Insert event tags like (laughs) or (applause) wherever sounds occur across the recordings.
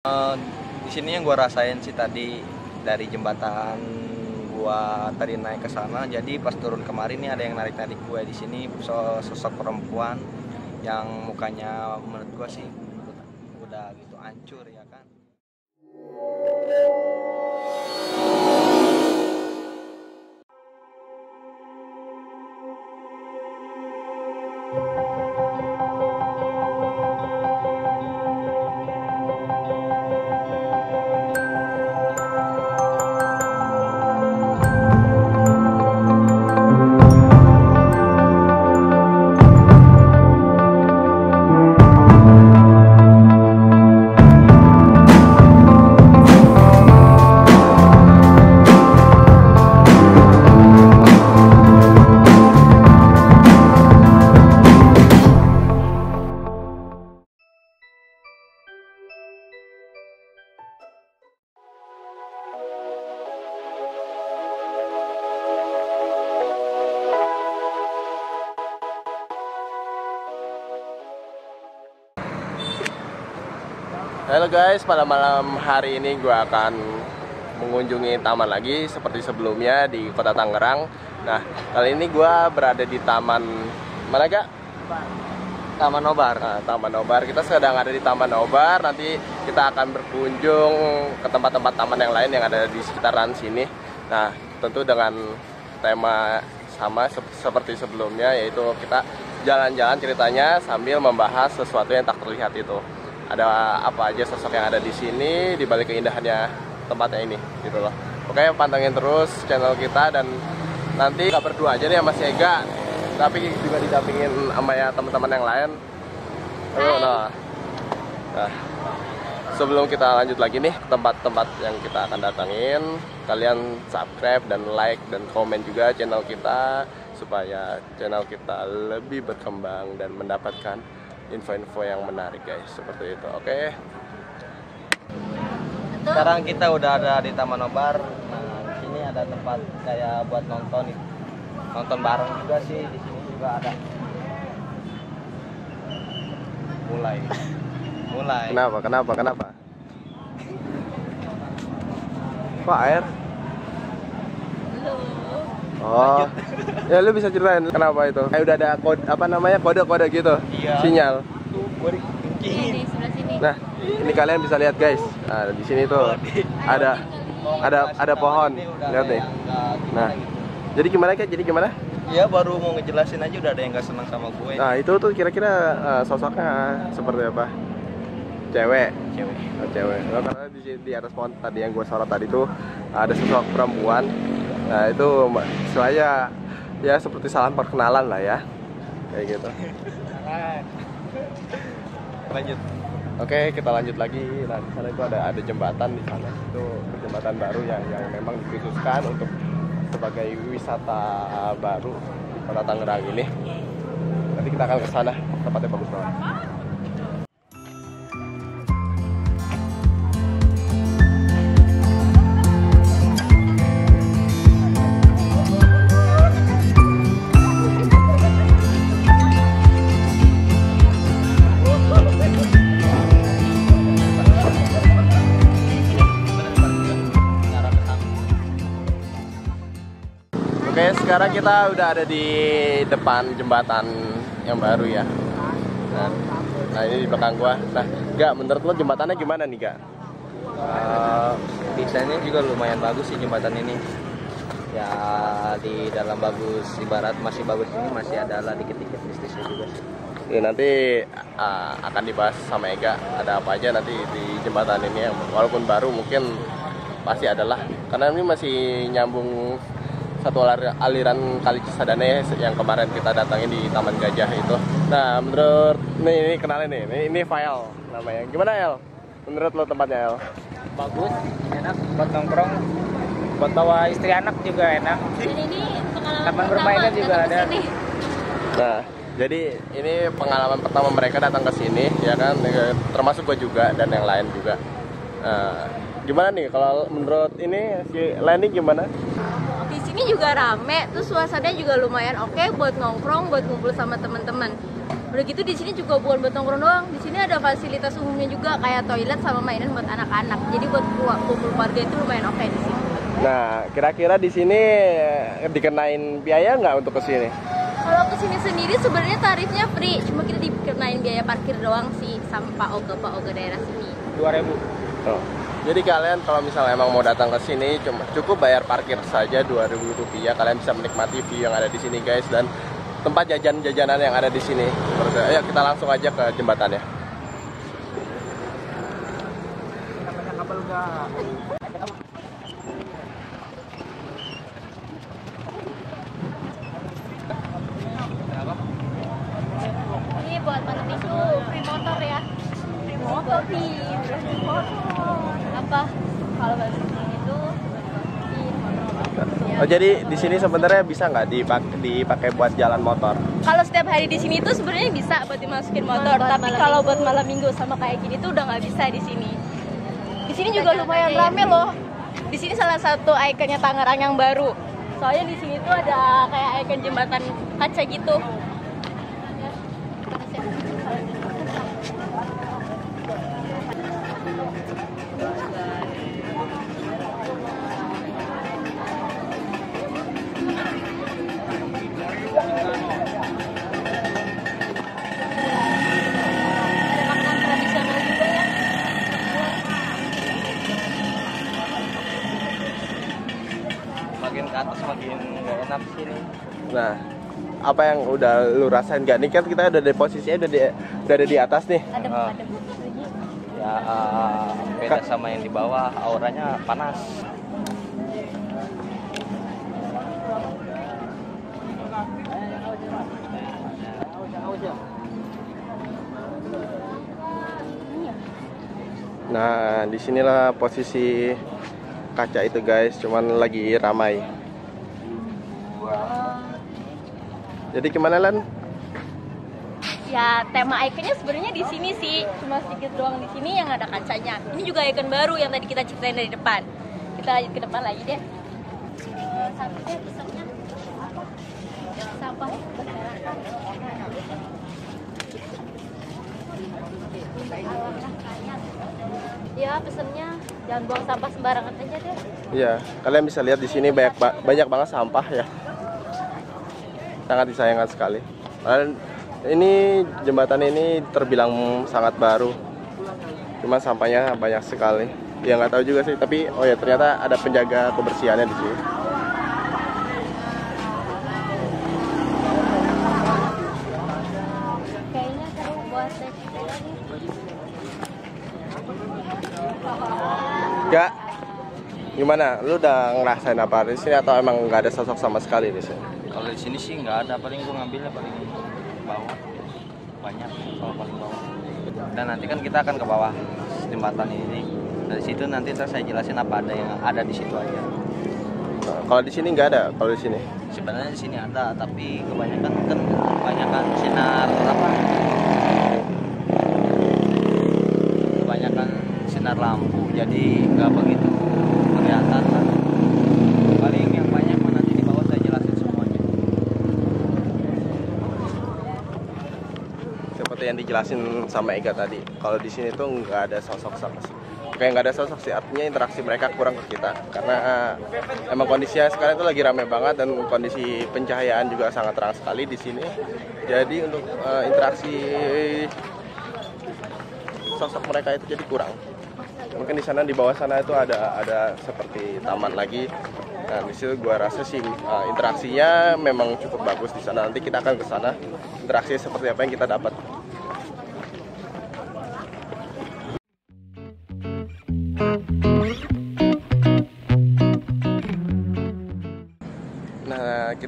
Eh, di sini yang gua rasain sih tadi dari jembatan gua tadi naik ke sana jadi pas turun kemarin nih ada yang narik narik gue di sini so- sosok perempuan yang mukanya menurut gua sih udah gitu hancur ya Halo guys, pada malam hari ini gue akan mengunjungi taman lagi seperti sebelumnya di kota Tangerang. Nah, kali ini gue berada di taman mana gak? Taman Nobar Nah, taman Nobar. Kita sedang ada di Taman Nobar. Nanti kita akan berkunjung ke tempat-tempat taman yang lain yang ada di sekitaran sini. Nah, tentu dengan tema sama sep- seperti sebelumnya yaitu kita jalan-jalan ceritanya sambil membahas sesuatu yang tak terlihat itu. Ada apa aja sosok yang ada di sini di balik keindahannya tempatnya ini gitu loh. Oke, pantengin terus channel kita dan nanti nggak berdua aja nih sama si Ega tapi juga didampingin sama ya teman-teman yang lain. Halo, nah. Nah, sebelum kita lanjut lagi nih ke tempat-tempat yang kita akan datangin, kalian subscribe dan like dan komen juga channel kita supaya channel kita lebih berkembang dan mendapatkan info-info yang menarik guys seperti itu. Oke. sekarang kita udah ada di Taman Nobar nah di sini ada tempat kayak buat nonton nonton bareng juga sih di sini juga ada mulai mulai Kenapa? Kenapa? Kenapa? Kok air? Oh, ya lu bisa ceritain kenapa itu? Kayak udah ada kode apa namanya kode-kode gitu, Iya. sinyal. tuh gua dikincin Di sebelah sini. Nah, ini kalian bisa lihat guys. Nah, di sini tuh ada ada ada pohon. Lihat nih. Nah, jadi gimana kayak? Jadi gimana? Iya baru mau ngejelasin aja udah ada yang gak senang sama gue Nah, itu tuh kira-kira eh, sosoknya seperti apa? Cewek. cewek Oh, cewek. Nah, karena di, di atas pohon tadi yang gue sorot tadi tuh ada sosok perempuan. Nah itu saya ya seperti salam perkenalan lah ya, kayak gitu. lanjut Oke kita lanjut lagi. Nah di sana itu ada ada jembatan di sana itu jembatan baru yang yang memang dikhususkan untuk sebagai wisata baru di kota Tangerang ini. Nanti kita akan ke sana. Tempatnya bagus banget. Sekarang kita udah ada di depan jembatan yang baru ya. Nah, nah ini di belakang gua. Nah, gak menurut lo jembatannya gimana nih, Gak? Eh, desainnya juga lumayan bagus sih jembatan ini ya di dalam bagus ibarat masih bagus ini masih ada lah dikit-dikit mistisnya juga sih Ya, nanti uh, akan dibahas sama Ega ada apa aja nanti di jembatan ini yang walaupun baru mungkin pasti adalah karena ini masih nyambung satu alir- aliran kali Cisadane yang kemarin kita datangin di Taman Gajah itu. Nah, menurut nih ini kenalin nih, ini, ini file namanya. Gimana El? Menurut lo tempatnya El? bagus enak buat nongkrong buat bawa istri anak juga enak Dan ini pengalaman Taman pertama bermainnya juga ada. sini. Nah, jadi ini pengalaman pertama mereka datang ke sini, ya kan, termasuk gue juga dan yang lain juga. Nah, gimana nih kalau menurut ini si Leni gimana? Di sini juga rame, terus suasananya juga lumayan oke buat nongkrong, buat ngumpul sama teman-teman. Udah gitu di sini juga bukan buat nongkrong doang. Di sini ada fasilitas umumnya juga kayak toilet sama mainan buat anak-anak. Jadi buat ku- kumpul keluarga itu lumayan oke di sini. Nah, kira-kira di sini eh, dikenain biaya nggak untuk ke sini? Kalau ke sini sendiri sebenarnya tarifnya free, cuma kita dikenain biaya parkir doang sih sama Pak Oga Pak Oga daerah sini. 2000 Oh. Jadi kalian kalau misalnya emang mau datang ke sini cuma cukup bayar parkir saja 2000 rupiah kalian bisa menikmati view yang ada di sini guys dan tempat jajan-jajanan yang ada di sini. Ayo kita langsung aja ke jembatannya. Ini buat mana tisu free motor ya. Free motor free motor. Apa? Kalau bahasa. Ya. Oh jadi di sini sebenarnya bisa nggak dipakai dipakai buat jalan motor? Kalau setiap hari di sini tuh sebenarnya bisa buat dimasukin motor, buat tapi malam kalau minggu. buat malam minggu sama kayak gini tuh udah nggak bisa di sini. Di sini juga lumayan rame loh. Di sini salah satu ikonnya Tangerang yang baru. Soalnya di sini tuh ada kayak ikon jembatan kaca gitu. Nah, apa yang udah lu rasain gak? Nih kan kita udah di posisinya udah di, udah ada di atas nih. Ah. adem. ya eh, beda sama yang di bawah auranya panas Nah, di sinilah posisi kaca itu guys, cuman lagi ramai. Jadi gimana Lan? Ya tema ikonnya sebenarnya di sini sih, cuma sedikit doang di sini yang ada kacanya. Ini juga ikon baru yang tadi kita ceritain dari depan. Kita lanjut ke depan lagi deh. Eh, pesannya apa? Sampah Ya pesannya jangan buang sampah sembarangan aja deh. Iya, kalian bisa lihat di sini banyak ba- banyak banget sampah ya. Sangat disayangkan sekali. Dan ini jembatan ini terbilang sangat baru. Cuma sampahnya banyak sekali. Ya nggak tahu juga sih, tapi oh ya ternyata ada penjaga kebersihannya di sini. Kayaknya seru buat saya lagi. Gak, gimana? Lu udah ngerasain apa di sini atau emang nggak ada sosok sama sekali di sini? Kalau di sini sih nggak ada paling gua ngambilnya paling bawah. Banyak kalau paling bawah. Dan nanti kan kita akan ke bawah jembatan ini. Dari situ nanti ntar saya jelasin apa ada yang ada di situ aja. Nah, kalau di sini nggak ada, kalau di sini. sebenarnya di sini ada tapi kebanyakan kan kebanyakan sinar apa? Kebanyakan sinar lampu jadi nggak begitu kelihatan lah paling yang banyak mah nanti di bawah saya jelasin semuanya seperti yang dijelasin sama Ega tadi. Kalau di sini tuh nggak ada sosok sama sih. Kayak nggak ada sosok sih artinya interaksi mereka kurang ke kita. Karena eh, emang kondisinya sekarang itu lagi rame banget dan kondisi pencahayaan juga sangat terang sekali di sini. Jadi untuk eh, interaksi sosok mereka itu jadi kurang. Mungkin di sana di bawah sana itu ada ada seperti taman lagi. Nah di situ gua rasa sih eh, interaksinya memang cukup bagus di sana. Nanti kita akan ke sana. Interaksi seperti apa yang kita dapat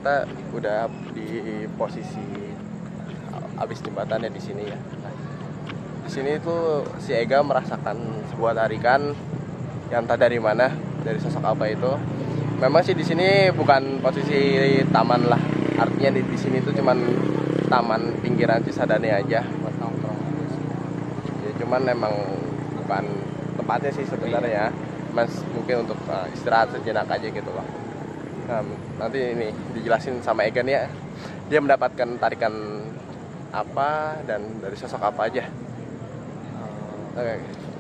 kita udah di posisi habis jembatannya di sini ya. Nah, di sini tuh si Ega merasakan sebuah tarikan yang entah dari mana, dari sosok apa itu. Memang sih di sini bukan posisi taman lah. Artinya di, di sini tuh cuman taman pinggiran Cisadane aja buat nongkrong. Ya cuman emang bukan tempatnya sih sebenarnya. Mas mungkin untuk uh, istirahat sejenak aja gitu loh. Nah, nanti ini dijelasin sama Egan ya. Dia mendapatkan tarikan apa dan dari sosok apa aja oke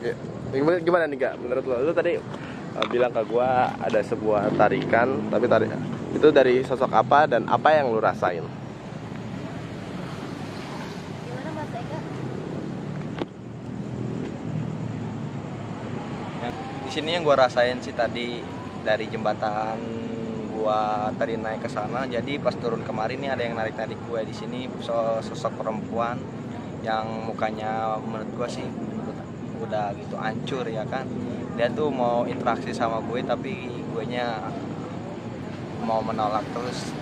ya. gimana, gimana nih gak menurut lo lu tadi uh, bilang ke gua ada sebuah tarikan tapi tarik itu dari sosok apa dan apa yang lu rasain Gimana Mas Eka? di sini yang gua rasain sih tadi dari jembatan gua tadi naik ke sana jadi pas turun kemarin nih ada yang narik narik gue di sini so- sosok perempuan yang mukanya menurut gua sih udah gitu hancur ya kan dia tuh mau interaksi sama gue tapi gue nya mau menolak terus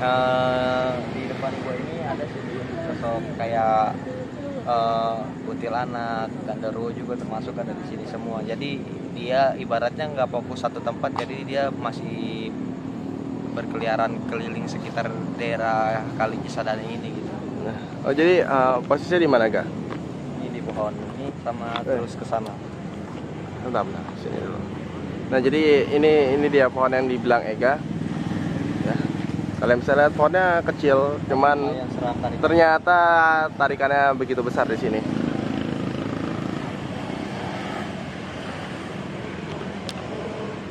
eh, di depan gue ini ada sih sosok kayak eh kuntilanak, genderuwo juga termasuk ada di sini semua. Jadi dia ibaratnya nggak fokus satu tempat, jadi dia masih berkeliaran keliling sekitar daerah Kali Cisadane ini gitu. nah, oh jadi uh, posisinya di mana gak Ini di pohon ini sama Eh. terus ke sana. bentar bentar sini dulu nah jadi ini ini dia pohon yang dibilang Ega ya kalian bisa lihat pohonnya kecil cuman ternyata tarikannya begitu besar di sini.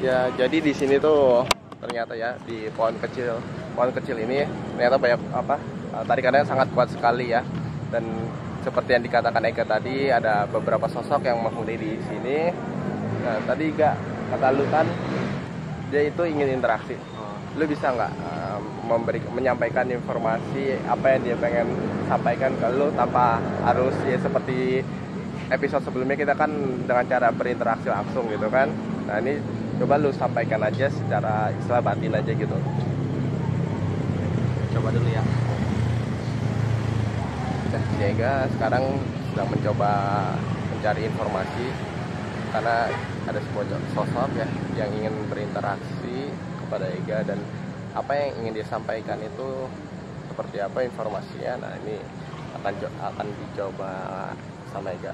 Ya, jadi di sini tuh ternyata ya di pohon kecil, pohon kecil ini ternyata banyak apa? eh, Tarikannya sangat kuat sekali ya. Dan seperti yang dikatakan Eka tadi ada beberapa sosok yang menghuni di sini. Nah, tadi gak kata lu kan dia itu ingin interaksi Oh. lu bisa nggak uh, memberi menyampaikan informasi apa yang dia pengen sampaikan ke lu tanpa harus ya seperti episode sebelumnya kita kan dengan cara berinteraksi langsung gitu kan nah ini coba lu sampaikan aja secara istilah batin aja gitu Coba dulu ya. Nah, Ega sekarang sedang mencoba mencari informasi karena ada sebuah sosok ya yang ingin berinteraksi kepada Ega dan apa yang ingin dia sampaikan itu seperti apa informasinya. Nah ini akan akan dicoba sama Ega.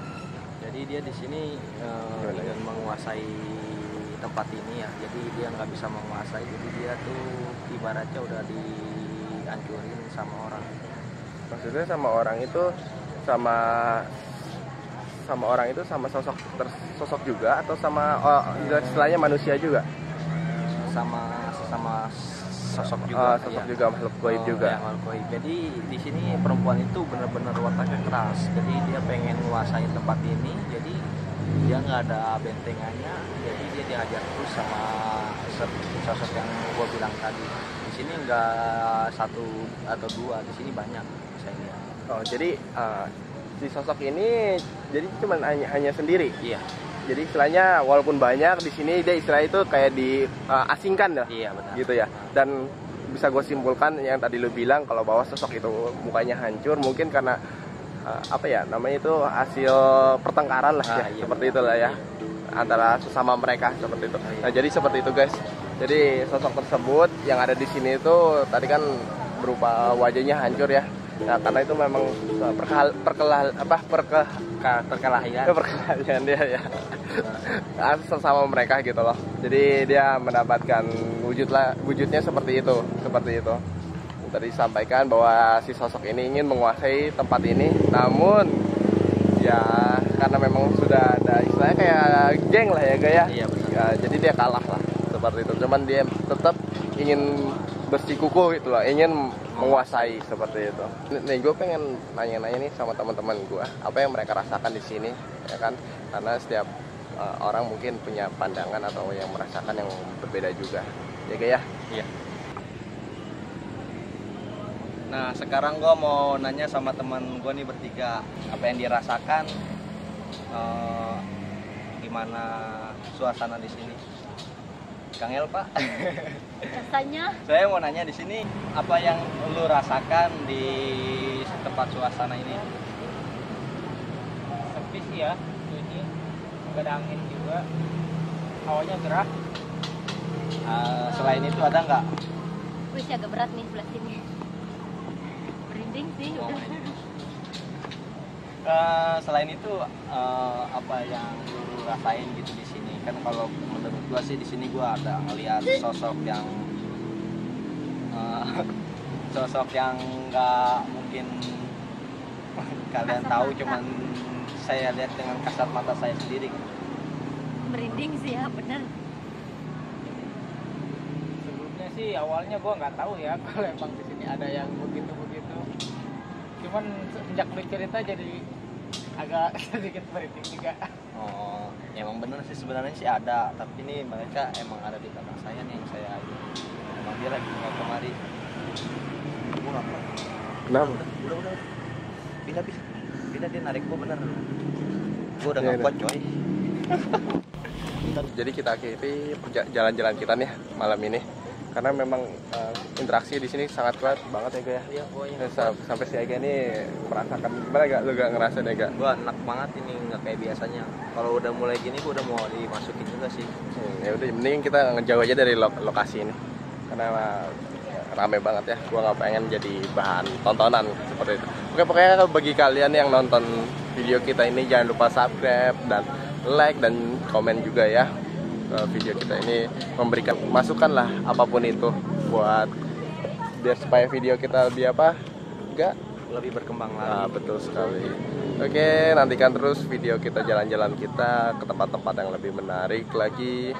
Jadi dia di sini Gimana, ingin menguasai tempat ini ya. Jadi dia nggak bisa menguasai. Jadi dia tuh ibaratnya udah dihancurin sama orang. Maksudnya sama orang itu sama sama orang itu sama sosok ter- sosok juga atau sama oh, istilahnya manusia juga? sama sama sosok Oh, juga sosok iya. juga makhluk gaib Oh, juga. iya, makhluk gaib. jadi di sini perempuan itu benar-benar wataknya keras jadi dia pengen menguasai tempat ini jadi dia nggak ada bentengannya jadi dia dihajar terus sama sosok yang gua bilang tadi. Di sini nggak satu atau dua di sini banyak saya lihat. Oh, jadi uh, si sosok ini jadi cuma hanya, hanya sendiri. iya. Jadi istilahnya walaupun banyak di sini dia istilah itu kayak diasingkan dah? Iya benar. Gitu ya. Dan bisa gue simpulkan yang tadi lu bilang kalau bahwa sosok itu mukanya hancur mungkin karena uh, apa ya namanya itu hasil pertengkaran lah ya Ah, iya, seperti itulah ya antara sesama mereka seperti itu. iya. Nah jadi seperti itu guys. Jadi sosok tersebut yang ada di sini itu tadi kan berupa wajahnya hancur ya. Nah karena itu memang uh, perkal perkelal apa perke perkelahian (laughs) perkelahian dia ya (laughs) Ah, sesama mereka gitu loh jadi dia mendapatkan wujud lah wujudnya seperti itu seperti itu tadi disampaikan bahwa si sosok ini ingin menguasai tempat ini. Namun ya karena memang sudah ada istilahnya kayak geng lah ya gaya. Iya, benar. ya, jadi dia kalah lah seperti itu. Cuman dia tetap ingin bersikukuh gitu loh ingin menguasai seperti itu. Nih gue pengen nanya-nanya nih sama teman-teman gue apa yang mereka rasakan di sini ya kan? Karena setiap uh, orang mungkin punya pandangan atau yang merasakan yang berbeda juga. Ya gaya? Iya. Nah sekarang gue mau nanya sama teman gue nih bertiga apa yang dirasakan, eh, gimana suasana di sini. Kang El Pak, (laughs) Rasanya saya mau nanya di sini apa yang lu rasakan di tempat suasana ini? sepi sih ya ini nggak ada angin juga hawanya gerah Eh, selain itu ada nggak? wih agak berat nih sebelah sini. Merinding sih. Oh, Eh, selain itu eh, apa yang lu rasain gitu di sini kan kalau menurut gua sih di sini gua ada ngelihat sosok yang eh, (laughs) sosok yang nggak mungkin (laughs) kalian tahu mata. cuman saya lihat dengan kasat mata saya sendiri merinding sih ya bener sebelumnya sih awalnya gua nggak tahu ya (laughs) kalau emang di sini ada yang begitu begitu cuman sejak bercerita jadi agak (laughs) sedikit merinding juga. Oh ya emang bener sih sebenarnya sih ada. Tapi ini mereka emang ada di belakang saya nih yang saya emang dia lagi nggak kemari. Gua nggak kuat. Kenapa? udah udah udah. Bila bisa bila dia narik gua bener. Gua udah Ya nggak udah. kuat coy. (laughs) Jadi kita akhiri perja- jalan-jalan kita nih malam ini karena memang eh, interaksi di sini sangat kuat banget ya Ga ya. iya Ya, sa- sampai si Ega ini merasakan gimana gak lu gak ngerasain ya gak? gua enak banget ini nggak kayak biasanya. Kalau udah mulai gini gua udah mau dimasukin juga sih. Hmm, ya udah mending kita ngejauh aja dari lo- lokasi ini. Karena eh, rame banget ya. Gua nggak pengen jadi bahan tontonan seperti itu. Oke pokoknya bagi kalian yang nonton video kita ini jangan lupa subscribe dan like dan komen juga ya ke video kita ini memberikan masukan lah apa pun itu buat biar supaya video kita lebih apa enggak lebih berkembang Nah, lagi betul sekali. Oke, nantikan terus video kita jalan-jalan kita ke tempat-tempat yang lebih menarik lagi.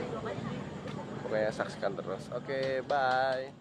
Pokoknya saksikan terus. Oke, bye.